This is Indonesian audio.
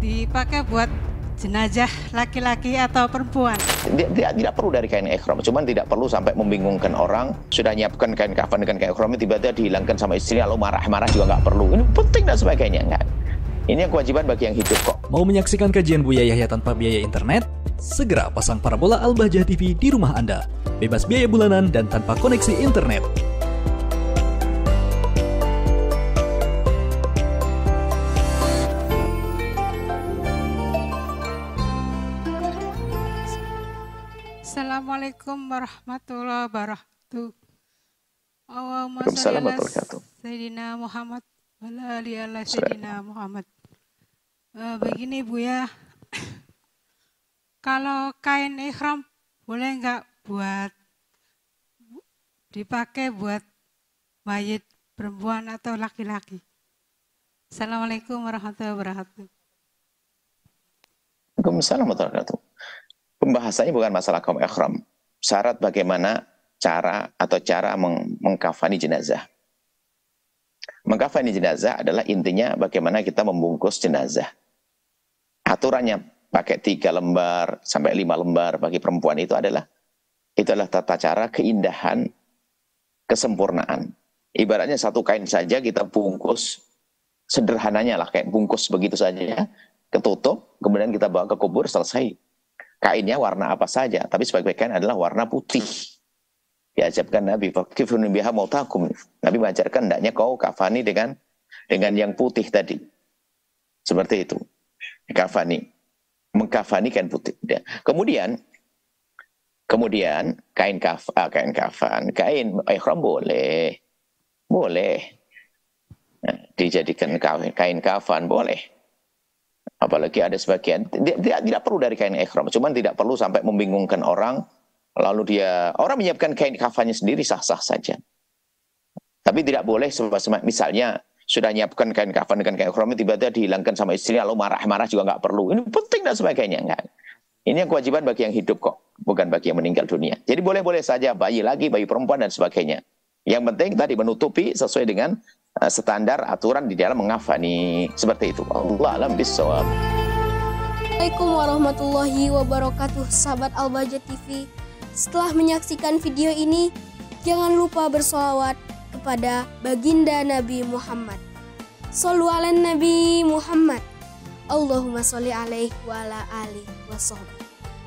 dipakai buat jenazah laki-laki atau perempuan? Tidak, tidak, tidak perlu dari kain ikhram, cuman tidak perlu sampai membingungkan orang. Sudah nyiapkan kain kafan dengan kain ikhram, tiba-tiba dihilangkan sama istri, lalu marah-marah juga nggak perlu. Ini penting dan sebagainya, enggak. Ini yang kewajiban bagi yang hidup kok. Mau menyaksikan kajian Buya Yahya tanpa biaya internet? Segera pasang parabola Al-Bahjah TV di rumah Anda. Bebas biaya bulanan dan tanpa koneksi internet. Assalamualaikum warahmatullahi wabarakatuh. Allahumma sholli ala. Sayyidina Muhammad wa ala Sayyidina Muhammad. Eh, begini Bu ya, kalau kain ikhram boleh nggak buat dipakai buat mayit perempuan atau laki-laki? Assalamualaikum warahmatullahi wabarakatuh. Waalaikumsalam warahmatullahi wabarakatuh. Pembahasannya bukan masalah kaum ikhram. Syarat bagaimana cara atau cara meng mengkafani jenazah. Mengkafani jenazah adalah intinya bagaimana kita membungkus jenazah. Aturannya pakai tiga lembar sampai lima lembar bagi perempuan itu adalah itu adalah tata cara keindahan kesempurnaan. Ibaratnya satu kain saja kita bungkus sederhananya lah kayak bungkus begitu saja ketutup kemudian kita bawa ke kubur selesai kainnya warna apa saja, tapi sebagai kain adalah warna putih. Diajarkan Nabi, fakifun biha mautakum. Nabi mengajarkan hendaknya kau kafani dengan dengan yang putih tadi. Seperti itu. Kafani. Mengkafani kain putih. Ya. Kemudian kemudian kain kaf ah, kain kafan, kain ikhram boleh. Boleh. Nah, dijadikan kain, kain kafan boleh Apalagi ada sebagian tidak, tidak perlu dari kain ikhram, cuman tidak perlu sampai membingungkan orang. Lalu dia orang menyiapkan kain kafannya sendiri sah-sah saja. Tapi tidak boleh misalnya sudah nyiapkan kain kafan dengan kain ikhram tiba-tiba dihilangkan sama istri lalu marah-marah juga nggak perlu. Ini penting dan sebagainya enggak. Ini yang kewajiban bagi yang hidup kok, bukan bagi yang meninggal dunia. Jadi boleh-boleh saja bayi lagi, bayi perempuan dan sebagainya. Yang penting tadi menutupi sesuai dengan standar aturan di dalam mengafani seperti itu. Allah alam bisawab. Assalamualaikum warahmatullahi wabarakatuh sahabat Al-Baja TV Setelah menyaksikan video ini Jangan lupa bersolawat kepada baginda Nabi Muhammad. Sallu ala Nabi Muhammad. Allahumma sholli alaihi wa ala alihi wa sahbihi